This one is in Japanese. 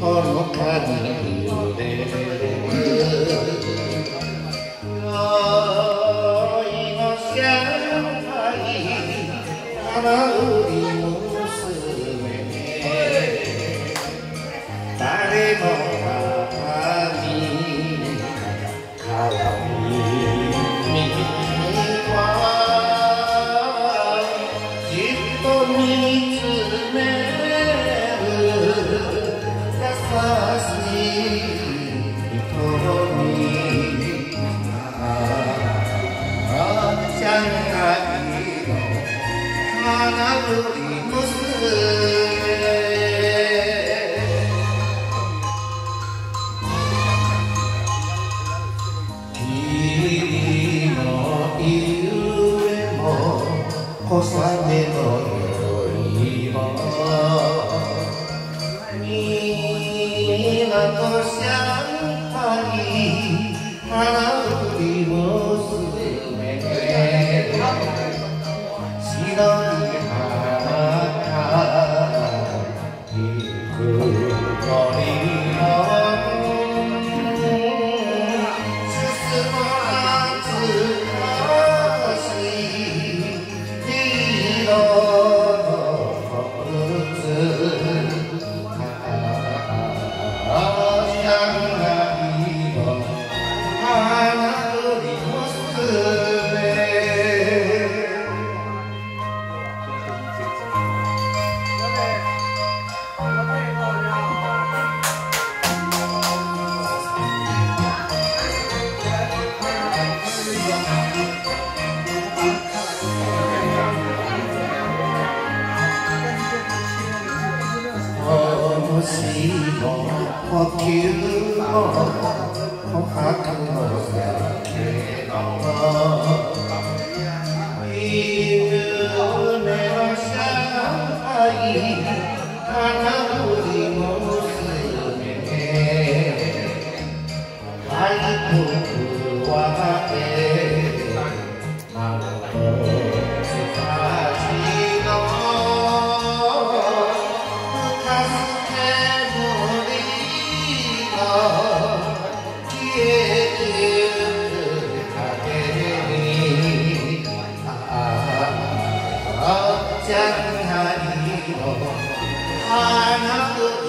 거룩한 그대 여인어 쌍파이 花売 Oh. お虫も呼吸も琥珀の酒の夢の上海花 chẳng hạnh khổ, hà